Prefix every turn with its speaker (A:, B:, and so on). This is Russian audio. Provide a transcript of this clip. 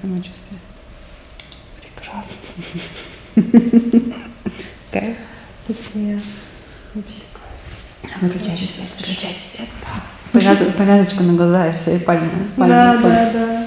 A: Самочувствие? Прекрасно. Кайф?
B: Пипец. Вообще а
A: Выключайте свет, выключайте свет. Повяз- Повязочку на глаза и все, и пальмы. пальмы
B: Да, да, да.